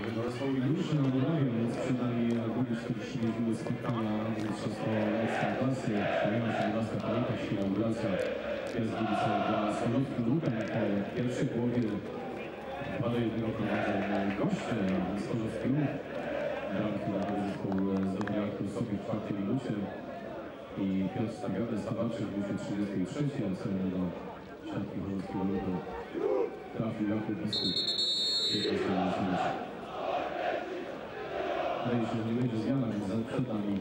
Zespołu już na więc nami drugie 45 minut spotkania Mistrzostwo Ekstraklasy. Przyjemna 17 kolejka, silna ambulacja. Jest ulica dla Solówki Lutem. Po pierwszej połowie 2 do 1 prowadzą goście Stożowski Lub. Bramki na zespół zdobyli Artur sobie w czwartej. I Piotr Stawiony Stawaczyk w minucie 33, a celem do siatki Chorowskiego Ludu trafił Jakub Biskup. 15 minut. Wydaje się, że nie będzie zmiana, więc przed nami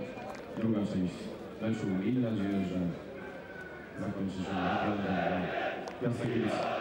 druga część meczu. Miejmy nadzieję, że zakończy się naprawdę dla Piasta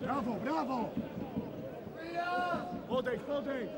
Bravo, bravo! Podem, podem!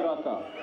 Крата.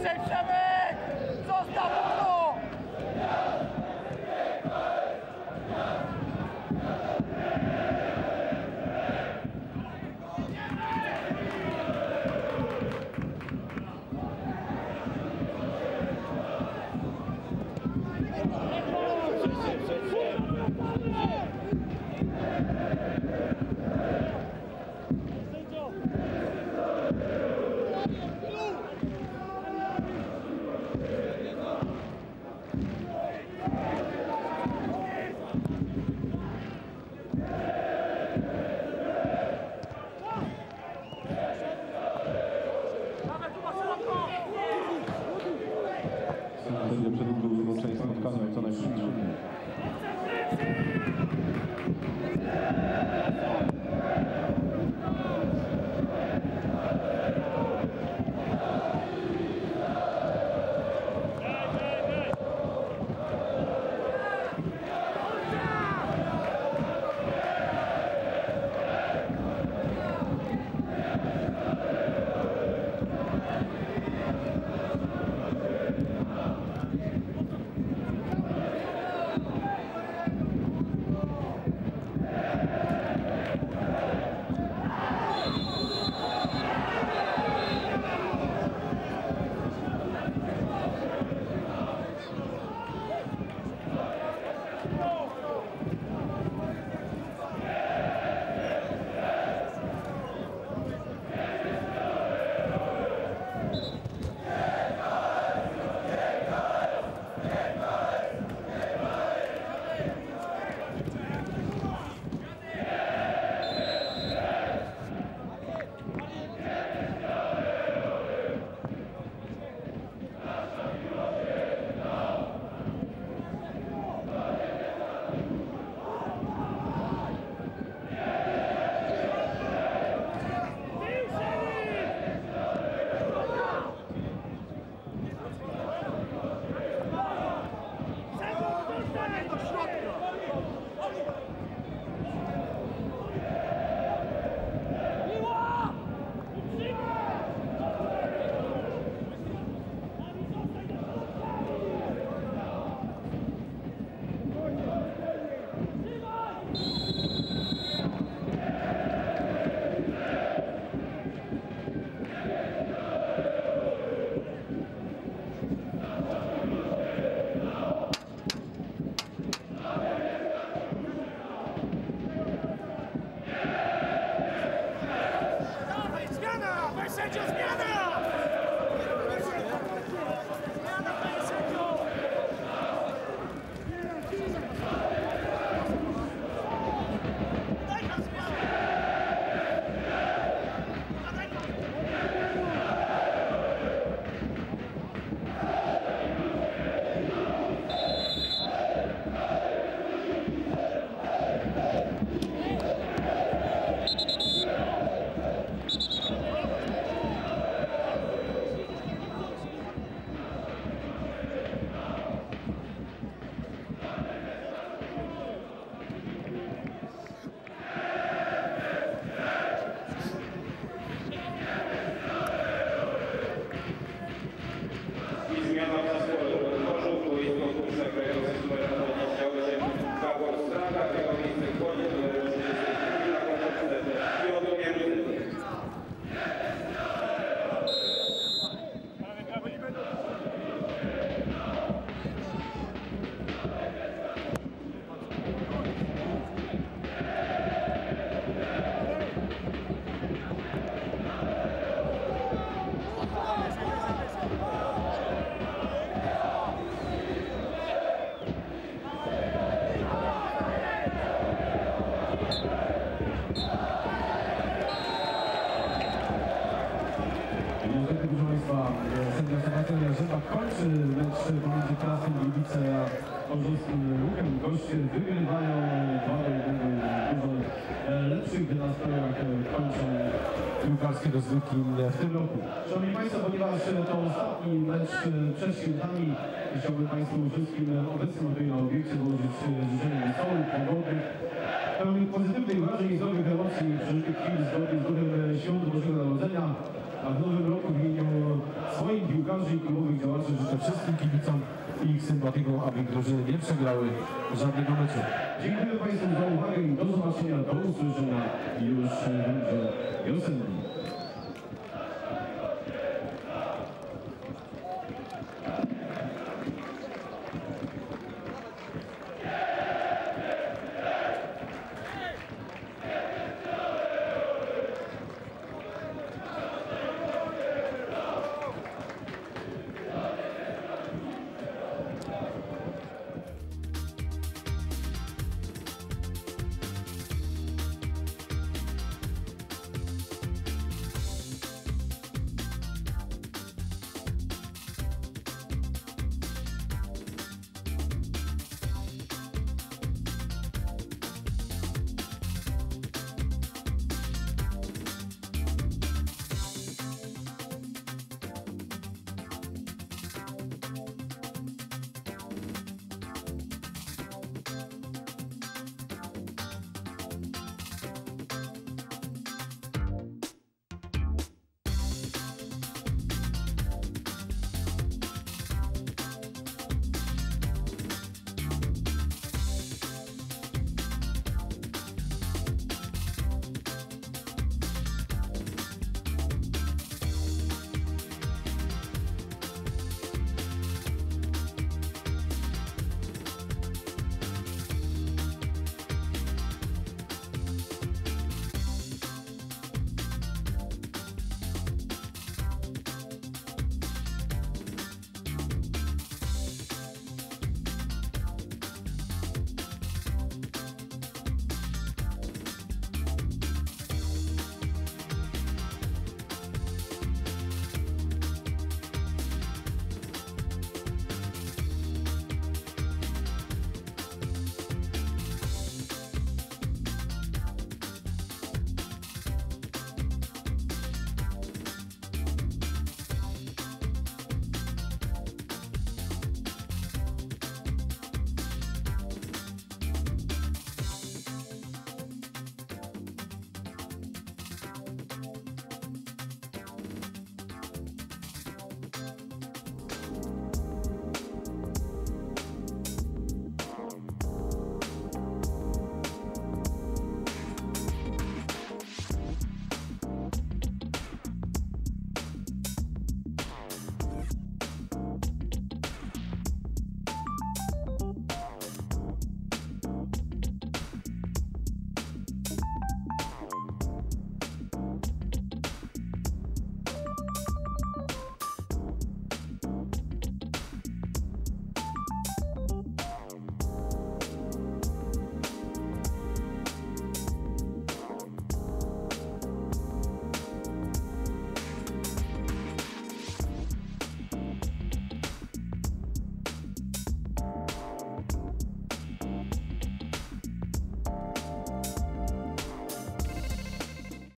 Six, seven. tym motywem, aby drużyny nie przegrały żadnego meczu. Dziękuję Państwu za uwagę i do zobaczenia, do usłyszenia już w wiosennym.